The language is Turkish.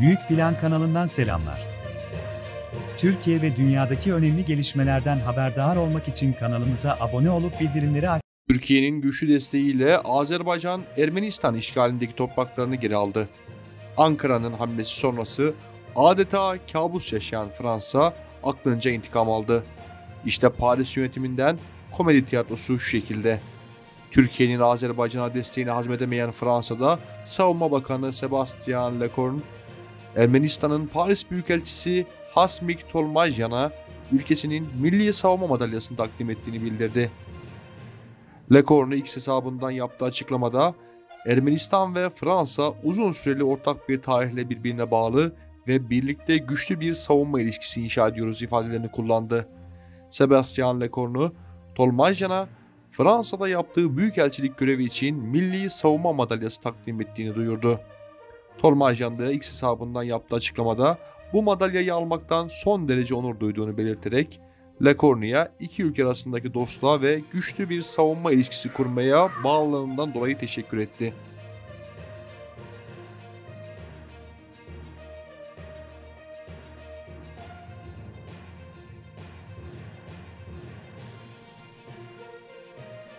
Büyük Plan kanalından selamlar. Türkiye ve dünyadaki önemli gelişmelerden haberdar olmak için kanalımıza abone olup bildirimleri aç. Türkiye'nin güçlü desteğiyle Azerbaycan Ermenistan işgalindeki topraklarını geri aldı. Ankara'nın hamlesi sonrası adeta kabus yaşayan Fransa aklınca intikam aldı. İşte Paris yönetiminden komedi tiyatrosu şu şekilde. Türkiye'nin Azerbaycan'a desteğini hazmedemeyen Fransa'da Savunma Bakanı Sebastian Lecornu, Ermenistan'ın Paris Büyükelçisi Hasmik Tolmajyan'a ülkesinin Milli Savunma Madalyasını takdim ettiğini bildirdi. Lecornu X hesabından yaptığı açıklamada Ermenistan ve Fransa uzun süreli ortak bir tarihle birbirine bağlı ve birlikte güçlü bir savunma ilişkisi inşa ediyoruz ifadelerini kullandı. Sebastian Lecornu, Tolmajyan'a Fransa'da yaptığı büyükelçilik görevi için Milli Savunma Madalyası takdim ettiğini duyurdu. Tolmajyan da X hesabından yaptığı açıklamada bu madalyayı almaktan son derece onur duyduğunu belirterek Lecornu'ya iki ülke arasındaki dostluğa ve güçlü bir savunma ilişkisi kurmaya bağlılığından dolayı teşekkür etti.